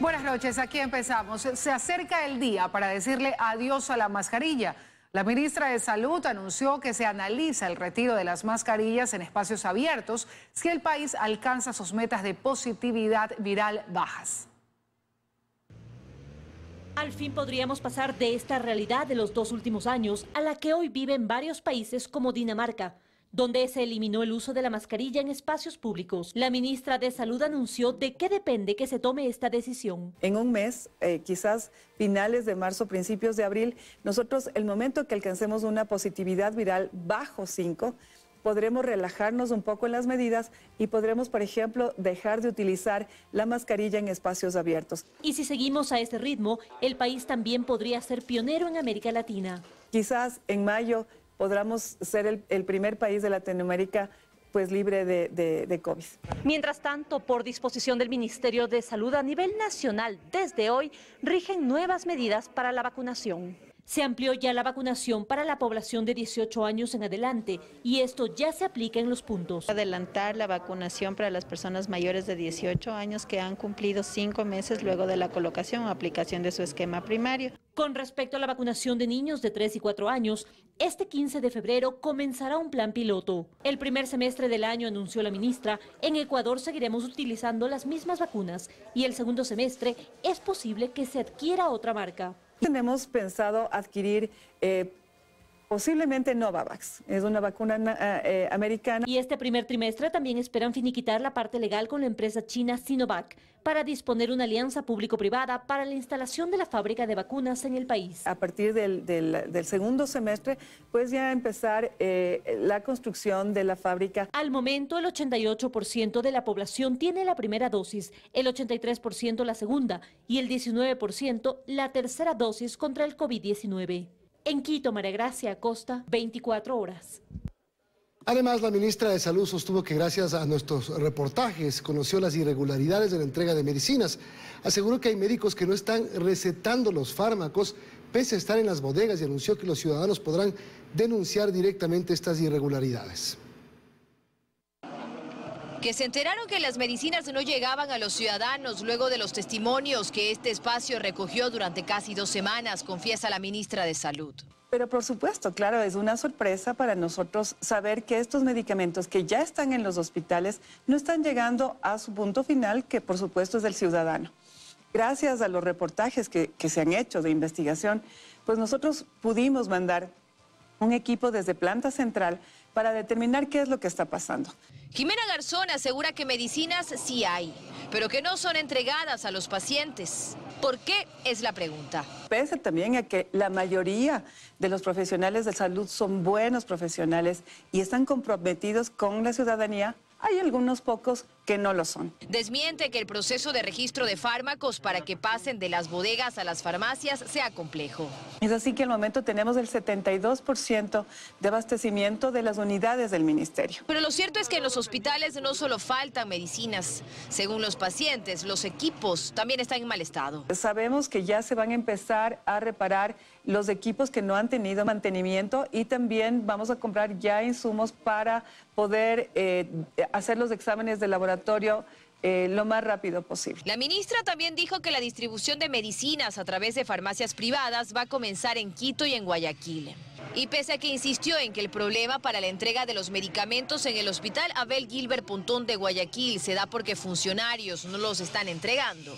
Buenas noches, aquí empezamos. Se acerca el día para decirle adiós a la mascarilla. La ministra de Salud anunció que se analiza el retiro de las mascarillas en espacios abiertos si el país alcanza sus metas de positividad viral bajas. Al fin podríamos pasar de esta realidad de los dos últimos años a la que hoy viven varios países como Dinamarca donde se eliminó el uso de la mascarilla en espacios públicos. La ministra de Salud anunció de qué depende que se tome esta decisión. En un mes, eh, quizás finales de marzo, principios de abril, nosotros el momento que alcancemos una positividad viral bajo 5, podremos relajarnos un poco en las medidas y podremos, por ejemplo, dejar de utilizar la mascarilla en espacios abiertos. Y si seguimos a este ritmo, el país también podría ser pionero en América Latina. Quizás en mayo podamos ser el, primer país de Latinoamérica pues libre de, de, COVID. Mientras tanto, por disposición del Ministerio de Salud a nivel nacional, desde hoy rigen nuevas medidas para la vacunación. Se amplió ya la vacunación para la población de 18 años en adelante y esto ya se aplica en los puntos. Adelantar la vacunación para las personas mayores de 18 años que han cumplido cinco meses luego de la colocación o aplicación de su esquema primario. Con respecto a la vacunación de niños de 3 y 4 años, este 15 de febrero comenzará un plan piloto. El primer semestre del año, anunció la ministra, en Ecuador seguiremos utilizando las mismas vacunas y el segundo semestre es posible que se adquiera otra marca. Tenemos pensado adquirir eh, Posiblemente Novavax, es una vacuna eh, eh, americana. Y este primer trimestre también esperan finiquitar la parte legal con la empresa china Sinovac para disponer una alianza público-privada para la instalación de la fábrica de vacunas en el país. A partir del, segundo semestre, pues ya empezar eh, la construcción de la fábrica. Al momento, el 88% de la población tiene la primera dosis, el 83% la segunda y el 19% la tercera dosis contra el COVID-19. En Quito, María Gracia Acosta, 24 horas. Además, la ministra de Salud sostuvo que gracias a nuestros reportajes conoció las irregularidades de la entrega de medicinas. Aseguró que hay médicos que no están recetando los fármacos pese a estar en las bodegas y anunció que los ciudadanos podrán denunciar directamente estas irregularidades que se enteraron que las medicinas no llegaban a los ciudadanos luego de los testimonios que este espacio recogió durante casi dos semanas, confiesa la ministra de Salud. Pero por supuesto, claro, es una sorpresa para nosotros saber que estos medicamentos que ya están en los hospitales no están llegando a su punto final, que por supuesto es del ciudadano. Gracias a los reportajes que, que se han hecho de investigación, pues nosotros pudimos mandar un equipo desde planta central para determinar qué es lo que está pasando. Jimena Garzón asegura que medicinas sí hay, pero que no son entregadas a los pacientes. ¿Por qué? Es la pregunta. Pese también a que la mayoría de los profesionales de salud son buenos profesionales y están comprometidos con la ciudadanía, hay algunos pocos que no lo son. Desmiente que el proceso de registro de fármacos para que pasen de las bodegas a las farmacias sea complejo. Es así que al momento tenemos el 72% de abastecimiento de las unidades del ministerio. Pero lo cierto es que en los hospitales no solo faltan medicinas. Según los pacientes, los equipos también están en mal estado. Sabemos que ya se van a empezar a reparar los equipos que no han tenido mantenimiento y también vamos a comprar ya insumos para poder eh, hacer los exámenes de laboratorio eh, lo más rápido posible. La ministra también dijo que la distribución de medicinas a través de farmacias privadas va a comenzar en Quito y en Guayaquil. Y pese a que insistió en que el problema para la entrega de los medicamentos en el hospital Abel Gilbert Puntón de Guayaquil se da porque funcionarios no los están entregando.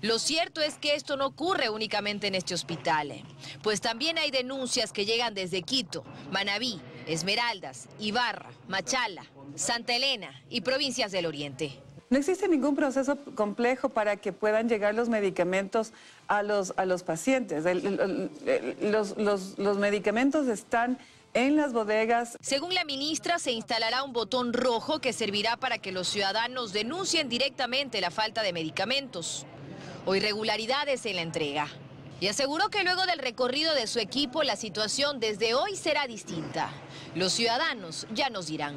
Lo cierto es que esto no ocurre únicamente en este hospital, eh, pues también hay denuncias que llegan desde Quito, Manabí, Esmeraldas, Ibarra, Machala, Santa Elena y provincias del Oriente. No existe ningún proceso complejo para que puedan llegar los medicamentos a los, a los pacientes. los, los medicamentos están en las bodegas. Según la ministra, se instalará un botón rojo que servirá para que los ciudadanos denuncien directamente la falta de medicamentos o irregularidades en la entrega. Y aseguró que luego del recorrido de su equipo la situación desde hoy será distinta. Los ciudadanos ya nos dirán.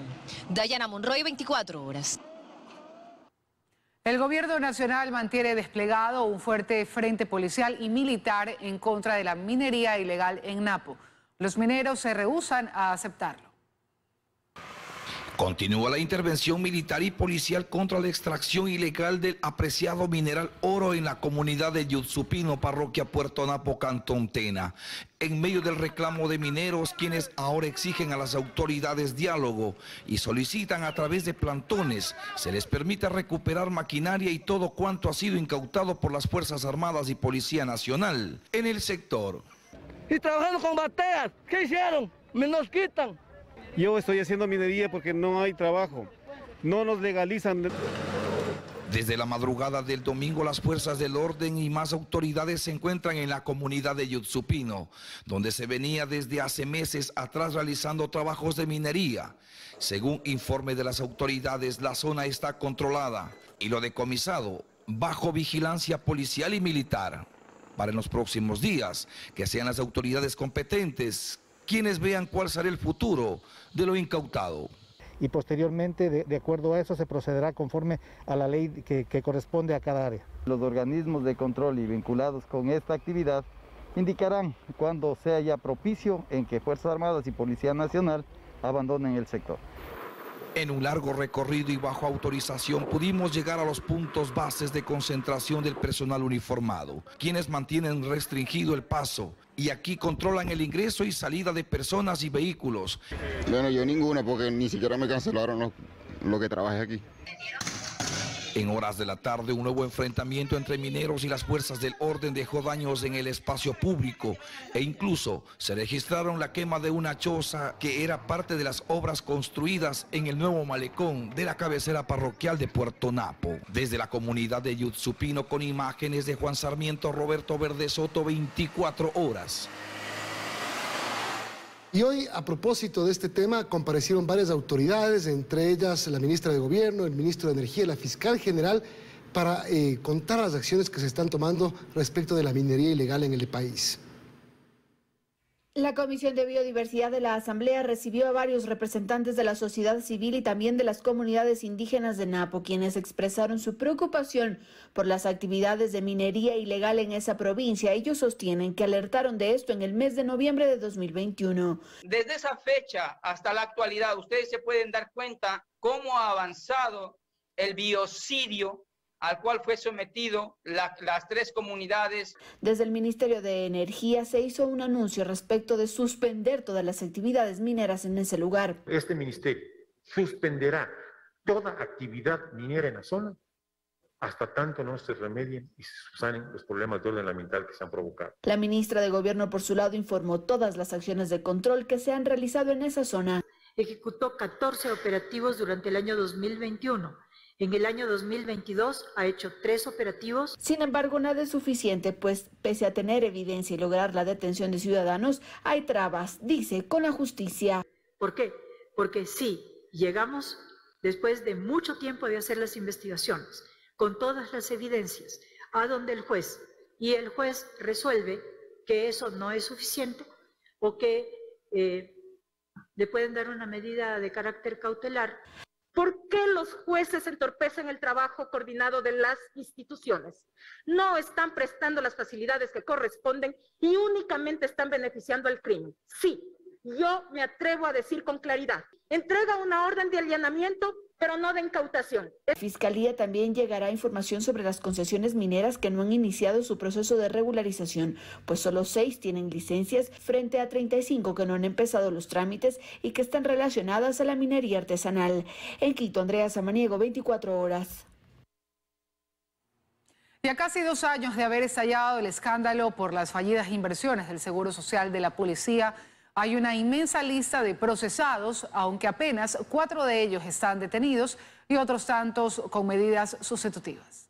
Dayana Monroy, 24 horas. El gobierno nacional mantiene desplegado un fuerte frente policial y militar en contra de la minería ilegal en Napo. Los mineros se rehusan a aceptarlo. Continúa la intervención militar y policial contra la extracción ilegal del apreciado mineral oro en la comunidad de Yutsupino, parroquia Puerto Napo, Cantón Tena. En medio del reclamo de mineros, quienes ahora exigen a las autoridades diálogo y solicitan a través de plantones se les permita recuperar maquinaria y todo cuanto ha sido incautado por las Fuerzas Armadas y Policía Nacional en el sector. Y trabajando con bateas, ¿qué hicieron? Me nos quitan. Yo estoy haciendo minería porque no hay trabajo. No nos legalizan. Desde la madrugada del domingo, las fuerzas del orden y más autoridades se encuentran en la comunidad de Yutsupino, donde se venía desde hace meses atrás realizando trabajos de minería. Según informe de las autoridades, la zona está controlada y lo decomisado bajo vigilancia policial y militar. Para en los próximos días, que sean las autoridades competentes quienes vean cuál será el futuro de lo incautado. Y posteriormente, de, acuerdo a eso, se procederá conforme a la ley que, que corresponde a cada área. Los organismos de control y vinculados con esta actividad indicarán cuando sea ya propicio en que Fuerzas Armadas y Policía Nacional abandonen el sector. En un largo recorrido y bajo autorización pudimos llegar a los puntos bases de concentración del personal uniformado, quienes mantienen restringido el paso y aquí controlan el ingreso y salida de personas y vehículos. Bueno, yo ninguna porque ni siquiera me cancelaron lo, lo que trabajé aquí. En horas de la tarde, un nuevo enfrentamiento entre mineros y las fuerzas del orden dejó daños en el espacio público e incluso se registraron la quema de una choza que era parte de las obras construidas en el nuevo malecón de la cabecera parroquial de Puerto Napo. Desde la comunidad de Yutsupino con imágenes de Juan Sarmiento Roberto Verde Soto 24 horas. Y hoy, a propósito de este tema, comparecieron varias autoridades, entre ellas la ministra de Gobierno, el ministro de Energía y la fiscal general, para eh, contar las acciones que se están tomando respecto de la minería ilegal en el país. La Comisión de Biodiversidad de la Asamblea recibió a varios representantes de la sociedad civil y también de las comunidades indígenas de Napo, quienes expresaron su preocupación por las actividades de minería ilegal en esa provincia. Ellos sostienen que alertaron de esto en el mes de noviembre de 2021. Desde esa fecha hasta la actualidad, ustedes se pueden dar cuenta cómo ha avanzado el biocidio al cual fue sometido las tres comunidades. Desde el Ministerio de Energía se hizo un anuncio respecto de suspender todas las actividades mineras en ese lugar. Este ministerio suspenderá toda actividad minera en la zona hasta tanto no se remedien y se sanen los problemas de orden ambiental que se han provocado. La ministra de Gobierno, por su lado, informó todas las acciones de control que se han realizado en esa zona. Ejecutó 14 operativos durante el año 2021 en el año 2022 ha hecho tres operativos. Sin embargo, nada es suficiente, pues pese a tener evidencia y lograr la detención de ciudadanos, hay trabas, dice, con la justicia. ¿Por qué? Porque sí, llegamos después de mucho tiempo de hacer las investigaciones, con todas las evidencias, a donde el juez, y el juez resuelve que eso no es suficiente o que eh, le pueden dar una medida de carácter cautelar. ¿Por qué los jueces entorpecen el trabajo coordinado de las instituciones? No están prestando las facilidades que corresponden y únicamente están beneficiando al crimen. Sí, yo me atrevo a decir con claridad, entrega una orden de allanamiento pero no de incautación. La Fiscalía también llegará información sobre las concesiones mineras que no han iniciado su proceso de regularización, pues solo seis tienen licencias frente a 35 que no han empezado los trámites y que están relacionadas a la minería artesanal. En Quito, Andrea Samaniego, 24 horas. Y a casi dos años de haber estallado el escándalo por las fallidas inversiones del Seguro Social de la Policía, hay una inmensa lista de procesados, aunque apenas cuatro de ellos están detenidos y otros tantos con medidas sustitutivas.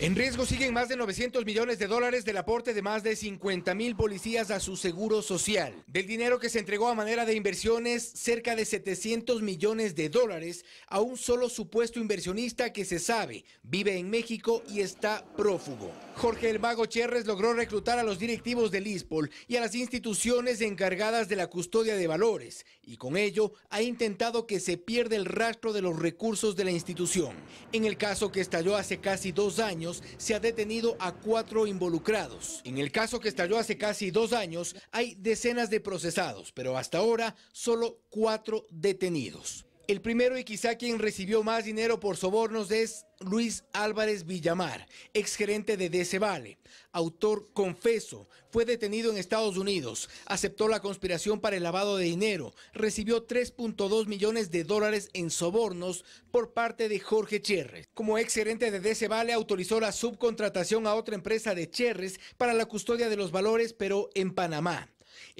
En riesgo siguen más de 900 millones de dólares del aporte de más de 50 mil policías a su seguro social. Del dinero que se entregó a manera de inversiones, cerca de 700 millones de dólares a un solo supuesto inversionista que se sabe vive en México y está prófugo. Jorge El Mago Cherres logró reclutar a los directivos del ISPOL y a las instituciones encargadas de la custodia de valores y con ello ha intentado que se pierda el rastro de los recursos de la institución. En el caso que estalló hace casi dos años, se ha detenido a cuatro involucrados. En el caso que estalló hace casi dos años, hay decenas de procesados, pero hasta ahora solo cuatro detenidos. El primero y quizá quien recibió más dinero por sobornos es Luis Álvarez Villamar, exgerente de DC Vale, autor confeso, fue detenido en Estados Unidos, aceptó la conspiración para el lavado de dinero, recibió 3.2 millones de dólares en sobornos por parte de Jorge Cherres. Como exgerente de DC Vale autorizó la subcontratación a otra empresa de Cherres para la custodia de los valores, pero en Panamá.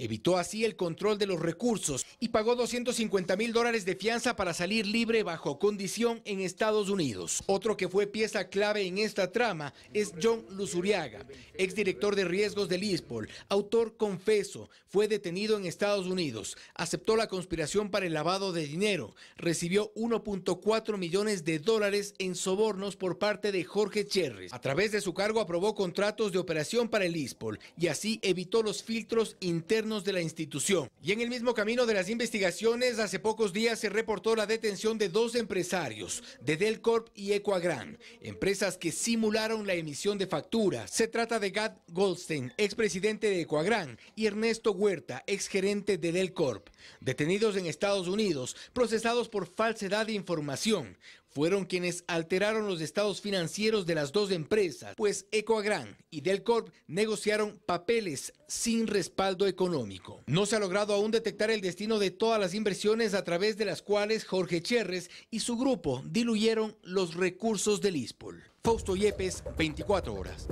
Evitó así el control de los recursos y pagó 250 mil dólares de fianza para salir libre bajo condición en Estados Unidos. Otro que fue pieza clave en esta trama es John Luzuriaga, exdirector de riesgos del ISPOL, autor confeso, fue detenido en Estados Unidos, aceptó la conspiración para el lavado de dinero, recibió 1.4 millones de dólares en sobornos por parte de Jorge Cherres. A través de su cargo aprobó contratos de operación para el ISPOL y así evitó los filtros internos de la institución. Y en el mismo camino de las investigaciones, hace pocos días se reportó la detención de dos empresarios, de Delcorp y Equagran, empresas que simularon la emisión de facturas. Se trata de Gad Goldstein, expresidente de Equagran, y Ernesto Huerta, exgerente de Delcorp, detenidos en Estados Unidos, procesados por falsedad de información fueron quienes alteraron los estados financieros de las dos empresas, pues Ecoagran y Delcorp negociaron papeles sin respaldo económico. No se ha logrado aún detectar el destino de todas las inversiones a través de las cuales Jorge Cherres y su grupo diluyeron los recursos del ISPOL. Fausto Yepes, 24 horas.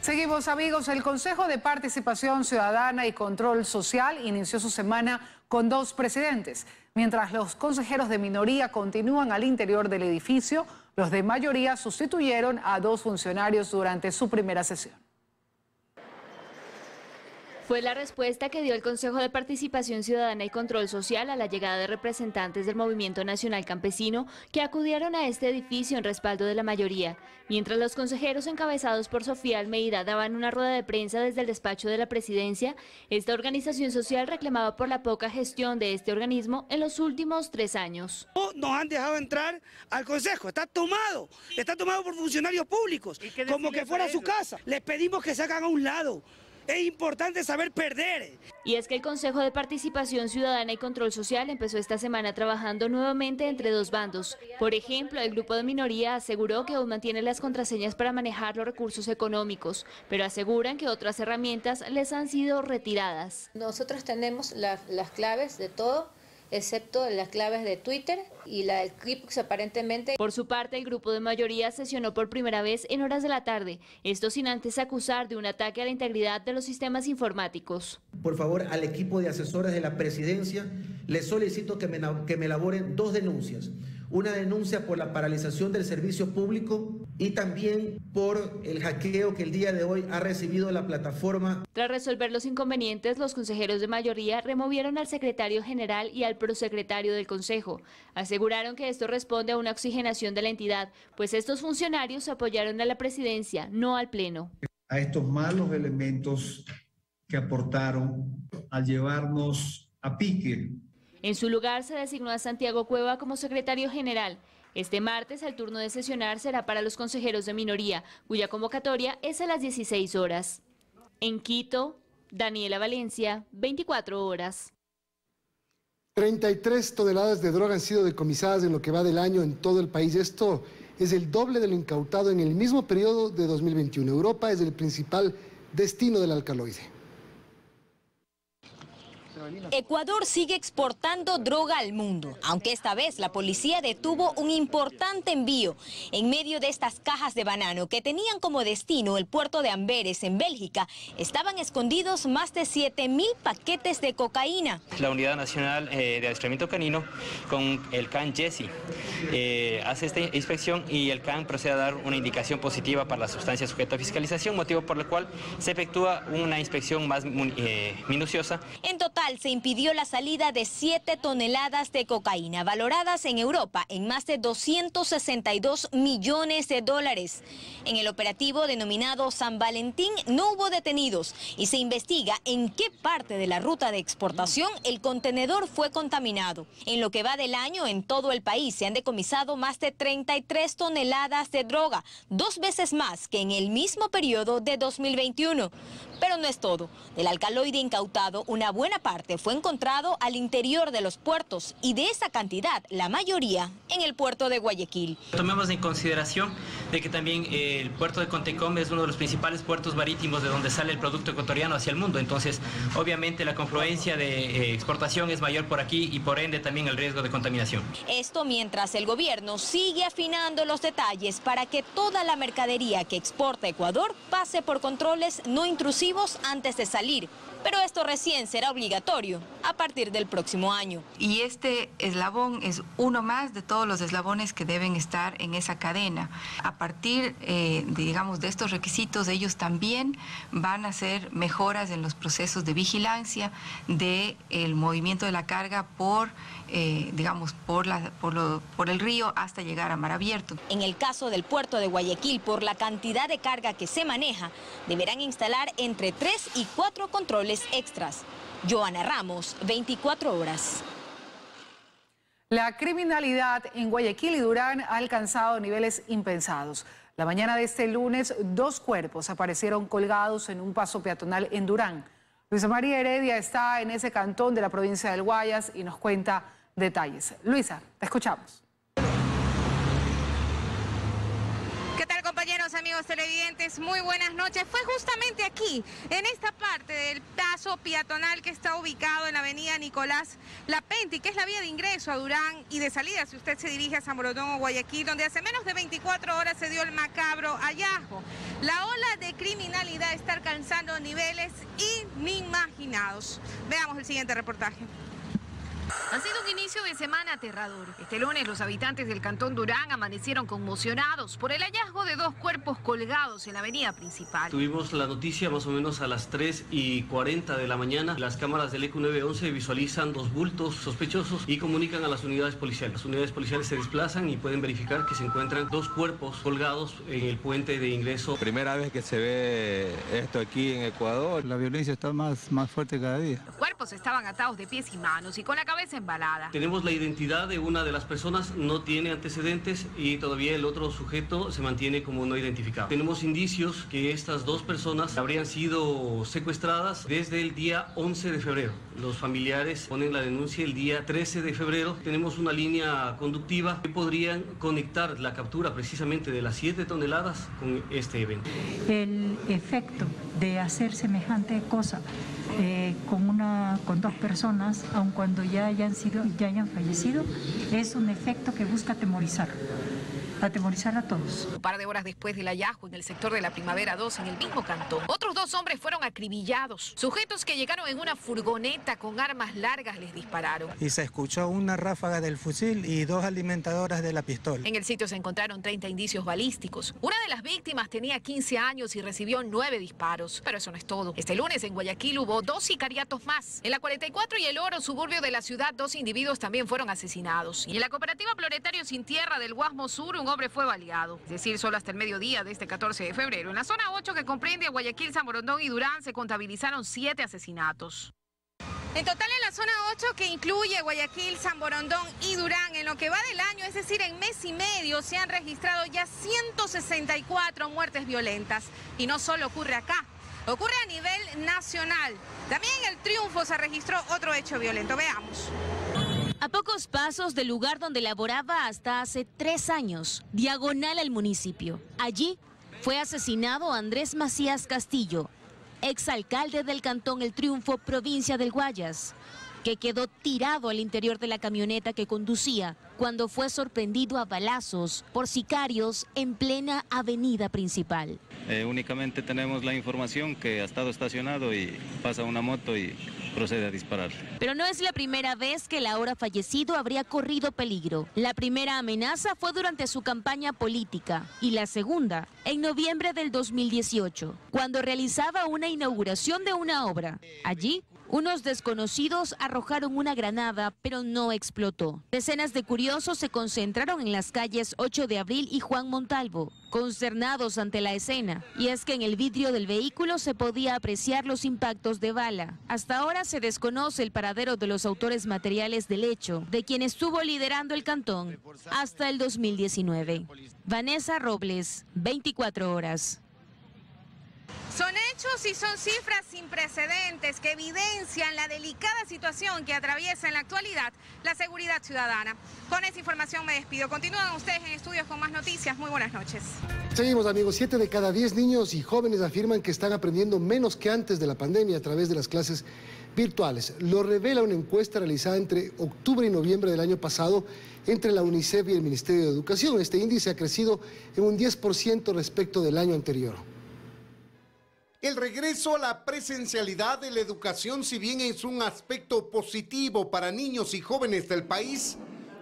Seguimos amigos, el Consejo de Participación Ciudadana y Control Social inició su semana con dos presidentes. Mientras los consejeros de minoría continúan al interior del edificio, los de mayoría sustituyeron a dos funcionarios durante su primera sesión. Fue la respuesta que dio el Consejo de Participación Ciudadana y Control Social a la llegada de representantes del Movimiento Nacional Campesino que acudieron a este edificio en respaldo de la mayoría, mientras los consejeros encabezados por Sofía Almeida daban una rueda de prensa desde el despacho de la presidencia, esta organización social reclamaba por la poca gestión de este organismo en los últimos tres años. Nos han dejado entrar al Consejo, está tomado, está tomado por funcionarios públicos, como que fuera su casa. Les pedimos que se hagan a un lado. Es importante saber perder. Y es que el Consejo de Participación Ciudadana y Control Social empezó esta semana trabajando nuevamente entre dos bandos. Por ejemplo, el grupo de minoría aseguró que aún mantiene las contraseñas para manejar los recursos económicos, pero aseguran que otras herramientas les han sido retiradas. Nosotros tenemos las claves de todo excepto las claves de Twitter y la del Cripux aparentemente. Por su parte, el grupo de mayoría sesionó por primera vez en horas de la tarde, esto sin antes acusar de un ataque a la integridad de los sistemas informáticos. Por favor, al equipo de asesores de la presidencia, les solicito que me, que me elaboren dos denuncias una denuncia por la paralización del servicio público y también por el hackeo que el día de hoy ha recibido la plataforma. Tras resolver los inconvenientes, los consejeros de mayoría removieron al secretario general y al prosecretario del Consejo. Aseguraron que esto responde a una oxigenación de la entidad, pues estos funcionarios apoyaron a la presidencia, no al Pleno. A estos malos elementos que aportaron al llevarnos a pique en su lugar se designó a Santiago Cueva como secretario general. Este martes el turno de sesionar será para los consejeros de minoría, cuya convocatoria es a las 16 horas. En Quito, Daniela Valencia, 24 horas. 33 toneladas de droga han sido decomisadas en lo que va del año en todo el país. Esto es el doble de lo incautado en el mismo periodo de 2021. Europa es el principal destino del alcaloide. Ecuador sigue exportando droga al mundo, aunque esta vez la policía detuvo un importante envío en medio de estas cajas de banano que tenían como destino el puerto de Amberes en Bélgica. Estaban escondidos más de 7 mil paquetes de cocaína. La Unidad Nacional eh, de Adiestramiento Canino con el CAN Jesse eh, hace esta inspección y el CAN procede a dar una indicación positiva para la sustancia sujeta a fiscalización, motivo por el cual se efectúa una inspección más eh, minuciosa. En total, Se impidió la salida de 7 toneladas de cocaína, valoradas en Europa en más de 262 millones de dólares. En el operativo denominado San Valentín no hubo detenidos y se investiga en qué parte de la ruta de exportación el contenedor fue contaminado. En lo que va del año, en todo el país se han decomisado más de 33 toneladas de droga, dos veces más que en el mismo periodo de 2021. Pero no es todo. Del alcaloide incautado, una buena parte fue encontrado al interior de los puertos y de esa cantidad, la mayoría en el puerto de Guayaquil. Tomemos en consideración de que también eh, el puerto de Contecom es uno de los principales puertos marítimos de donde sale el producto ecuatoriano hacia el mundo. Entonces, obviamente la confluencia de eh, exportación es mayor por aquí y por ende también el riesgo de contaminación. Esto mientras el gobierno sigue afinando los detalles para que toda la mercadería que exporta Ecuador pase por controles no intrusivos antes de salir, pero esto recién será obligatorio a partir del próximo año. Y este eslabón es uno más de todos los eslabones que deben estar en esa cadena. A partir, eh, digamos, de estos requisitos, ellos también van a hacer mejoras en los procesos de vigilancia del movimiento de la carga por eh, digamos, por, la, por, por el río hasta llegar a mar abierto. En el caso del puerto de Guayaquil, por la cantidad de carga que se maneja, deberán instalar entre tres y cuatro controles extras. Joana Ramos, 24 horas. La criminalidad en Guayaquil y Durán ha alcanzado niveles impensados. La mañana de este lunes, dos cuerpos aparecieron colgados en un paso peatonal en Durán. Luisa María Heredia está en ese cantón de la provincia del Guayas y nos cuenta detalles. Luisa, te escuchamos. ¿Qué tal compañeros, amigos televidentes? Muy buenas noches. Fue justamente aquí, en esta parte del paso peatonal que está ubicado en la avenida Nicolás Lapenti, que es la vía de ingreso a Durán y de salida si usted se dirige a San Borondón o Guayaquil, donde hace menos de 24 horas se dio el macabro hallazgo. La ola de criminalidad está alcanzando niveles inimaginados. Veamos el siguiente reportaje. Ha sido un inicio de semana aterrador. Este lunes los habitantes del cantón Durán amanecieron conmocionados por el hallazgo de dos cuerpos colgados en la avenida principal. Tuvimos la noticia más o menos a las 3 y 40 de la mañana. Las cámaras del ECU 911 visualizan dos bultos sospechosos y comunican a las unidades policiales. Las unidades policiales se desplazan y pueden verificar que se encuentran dos cuerpos colgados en el puente de ingreso. Primera vez que se ve esto aquí en Ecuador. La violencia está más, más fuerte cada día. Cuerpos estaban atados de pies y manos y con la cabeza embalada. Tenemos la identidad de una de las personas, no tiene antecedentes y todavía el otro sujeto se mantiene como no identificado. Tenemos indicios que estas dos personas habrían sido secuestradas desde el día 11 de febrero. Los familiares ponen la denuncia el día 13 de febrero. Tenemos una línea conductiva que podrían conectar la captura precisamente de las 7 toneladas con este evento. El efecto de hacer semejante cosa eh, con, una, con dos personas, aun cuando ya hayan, sido, ya hayan fallecido, es un efecto que busca atemorizar atemorizar a todos. Un par de horas después del hallazgo en el sector de la Primavera 2, en el mismo cantón, otros dos hombres fueron acribillados. Sujetos que llegaron en una furgoneta con armas largas les dispararon. Y se escuchó una ráfaga del fusil y dos alimentadoras de la pistola. En el sitio se encontraron 30 indicios balísticos. Una de las víctimas tenía 15 años y recibió nueve disparos. Pero eso no es todo. Este lunes en Guayaquil hubo dos sicariatos más. En la 44 y el Oro, suburbio de la ciudad, dos individuos también fueron asesinados. Y en la cooperativa Floretario Sin Tierra del Guasmo Sur, un hombre fue baleado, es decir, solo hasta el mediodía de este 14 de febrero. En la zona 8 que comprende Guayaquil, San Borondón y Durán se contabilizaron siete asesinatos. En total en la zona 8 que incluye Guayaquil, San Borondón y Durán, en lo que va del año, es decir, en mes y medio, se han registrado ya 164 muertes violentas. Y no solo ocurre acá, ocurre a nivel nacional. También en el triunfo se registró otro hecho violento. Veamos. A pocos pasos del lugar donde laboraba hasta hace tres años, diagonal al municipio. Allí fue asesinado Andrés Macías Castillo, exalcalde del Cantón El Triunfo, provincia del Guayas, que quedó tirado al interior de la camioneta que conducía cuando fue sorprendido a balazos por sicarios en plena avenida principal. Eh, únicamente tenemos la información que ha estado estacionado y pasa una moto y procede a. Pero no es la primera vez que el ahora fallecido habría corrido peligro. La primera amenaza fue durante su campaña política y la segunda en noviembre del 2018, cuando realizaba una inauguración de una obra. Allí Unos desconocidos arrojaron una granada, pero no explotó. Decenas de curiosos se concentraron en las calles 8 de abril y Juan Montalvo, consternados ante la escena. Y es que en el vidrio del vehículo se podía apreciar los impactos de bala. Hasta ahora se desconoce el paradero de los autores materiales del hecho, de quien estuvo liderando el cantón hasta el 2019. Vanessa Robles, 24 horas. Son hechos y son cifras sin precedentes que evidencian la delicada situación que atraviesa en la actualidad la seguridad ciudadana. Con esa información me despido. Continúan ustedes en estudios con más noticias. Muy buenas noches. Seguimos amigos, siete de cada diez niños y jóvenes afirman que están aprendiendo menos que antes de la pandemia a través de las clases virtuales. Lo revela una encuesta realizada entre octubre y noviembre del año pasado entre la UNICEF y el Ministerio de Educación. Este índice ha crecido en un 10% respecto del año anterior. El regreso a la presencialidad de la educación, si bien es un aspecto positivo para niños y jóvenes del país,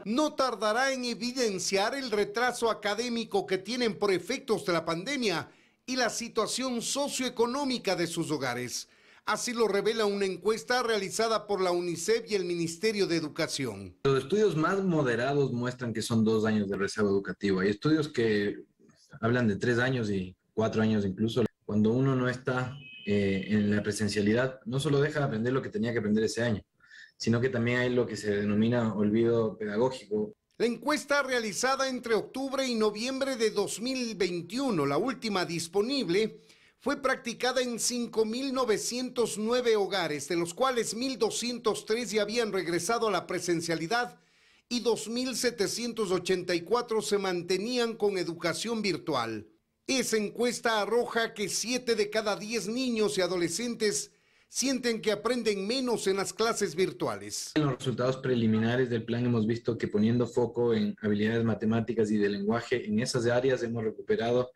no tardará en evidenciar el retraso académico que tienen por efectos de la pandemia y la situación socioeconómica de sus hogares. Así lo revela una encuesta realizada por la UNICEF y el Ministerio de Educación. Los estudios más moderados muestran que son dos años de reserva educativa. Hay estudios que hablan de tres años y cuatro años incluso cuando uno no está eh, en la presencialidad, no solo deja de aprender lo que tenía que aprender ese año, sino que también hay lo que se denomina olvido pedagógico. La encuesta realizada entre octubre y noviembre de 2021, la última disponible, fue practicada en 5.909 hogares, de los cuales 1.203 ya habían regresado a la presencialidad y 2.784 se mantenían con educación virtual. Esa encuesta arroja que 7 de cada 10 niños y adolescentes sienten que aprenden menos en las clases virtuales. En los resultados preliminares del plan hemos visto que poniendo foco en habilidades matemáticas y de lenguaje, en esas áreas hemos recuperado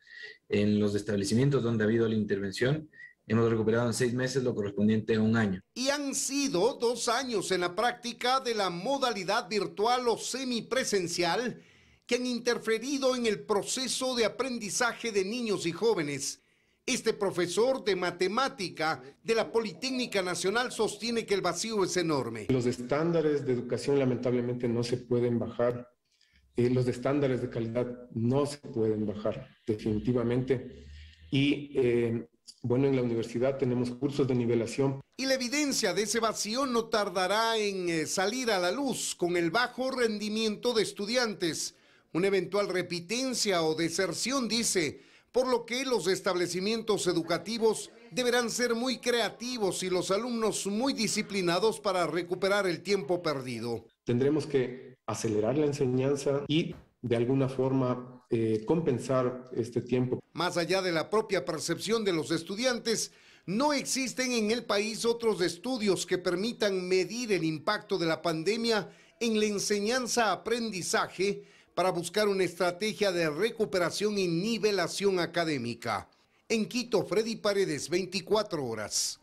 en los establecimientos donde ha habido la intervención, hemos recuperado en seis meses lo correspondiente a un año. Y han sido dos años en la práctica de la modalidad virtual o semipresencial que han interferido en el proceso de aprendizaje de niños y jóvenes. Este profesor de matemática de la Politécnica Nacional sostiene que el vacío es enorme. Los estándares de educación lamentablemente no se pueden bajar. Eh, los estándares de calidad no se pueden bajar definitivamente. Y eh, bueno, en la universidad tenemos cursos de nivelación. Y la evidencia de ese vacío no tardará en eh, salir a la luz con el bajo rendimiento de estudiantes una eventual repitencia o deserción, dice, por lo que los establecimientos educativos deberán ser muy creativos y los alumnos muy disciplinados para recuperar el tiempo perdido. Tendremos que acelerar la enseñanza y de alguna forma eh, compensar este tiempo. Más allá de la propia percepción de los estudiantes, no existen en el país otros estudios que permitan medir el impacto de la pandemia en la enseñanza-aprendizaje para buscar una estrategia de recuperación y nivelación académica. En Quito, Freddy Paredes, 24 horas.